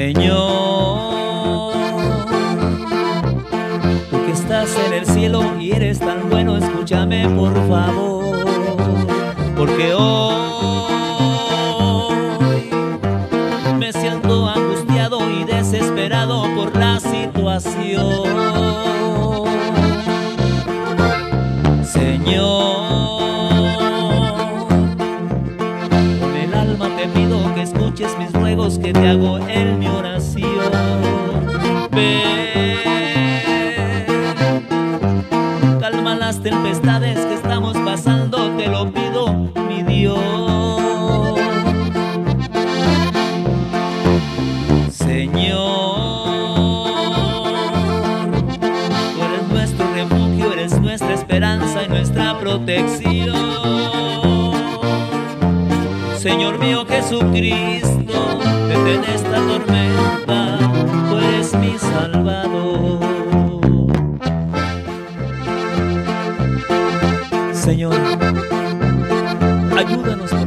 Señor. Tú que estás en el cielo y eres tan bueno, escúchame por favor, porque hoy me siento angustiado y desesperado por la situación. Señor, con el alma te pido que ruegos que te hago en mi oración. Ven, calma las tempestades que estamos pasando, te lo pido, mi Dios. Señor, tú eres nuestro refugio, eres nuestra esperanza y nuestra protección. Señor mío Jesucristo, detén esta tormenta, tú eres mi Salvador. Señor, ayúdanos.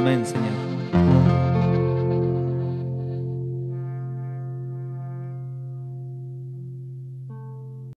Amen.